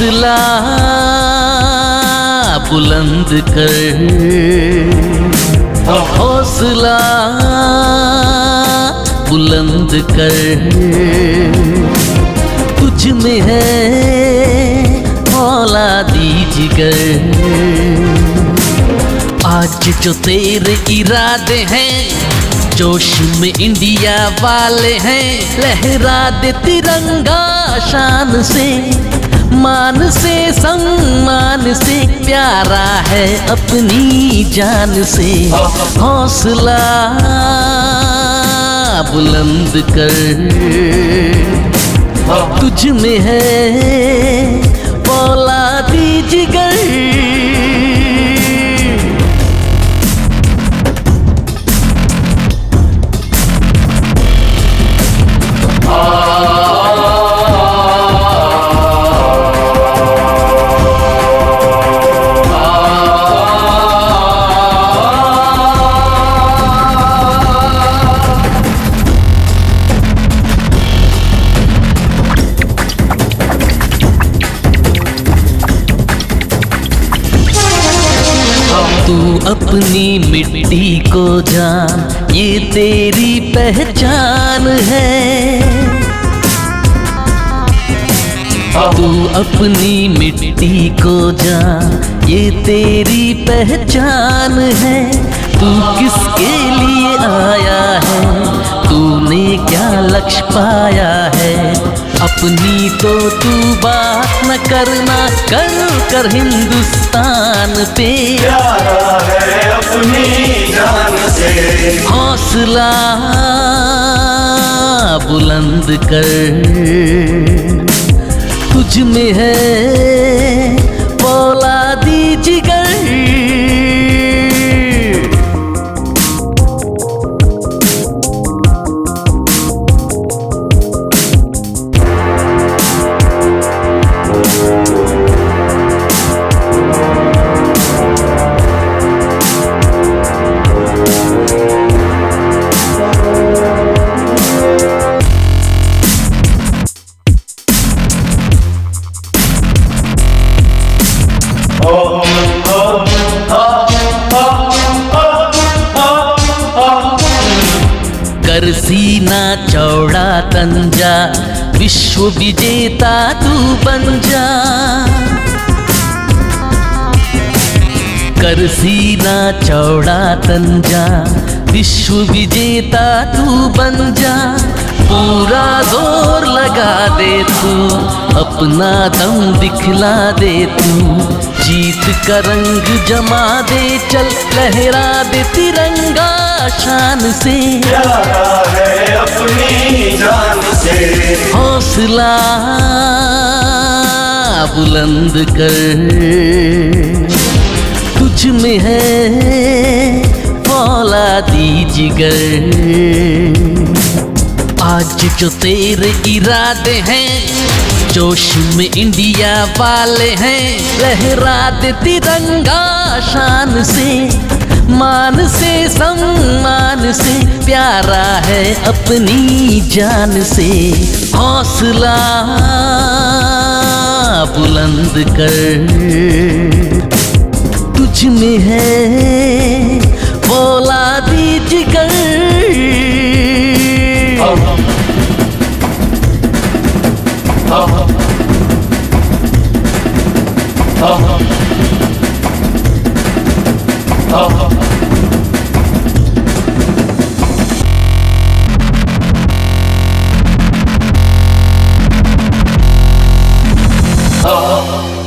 हौसला बुलंद कर। हौसला बुलंद कर। तुझ में है औलादी जिगर। आज जो तेरे इरादे हैं, जोश में इंडिया वाले हैं, लहरा दे तिरंगा शान से। मान से सम्मान से प्यारा है अपनी जान से। हौसला बुलंद कर। तुझ में है अपनी मिट्टी को जान, ये तेरी पहचान है। तू अपनी मिट्टी को जान, ये तेरी पहचान है। तू किसके लिए आया है? तूने क्या लक्ष्य पाया है? अपनी तो तू बात न करना कर कर हिंदुस्तान पे। प्यारा है अपनी जान से। हौसला बुलंद कर। तुझ में है सीना चौड़ा तंजा, विश्व विजेता तू बन जा। कर सीना चौड़ा तंजा, विश्व विजेता तू बन जा। पूरा ज़ोर लगा दे तू, अपना दम दिखला दे तू। जीत का रंग जमा दे, चल लहरा दे तिरंगा शान से। हौसला बुलंद कर। तुझ में है औलादी जिगर। आज जो तेरे इरादे हैं, जोश में इंडिया वाले हैं, लहरा दे तिरंगा शान से, मान से, सम्मान से, प्यारा है अपनी जान से। हौसला बुलंद कर, तुझ में है औलादी जिगर। Oh. oh, oh.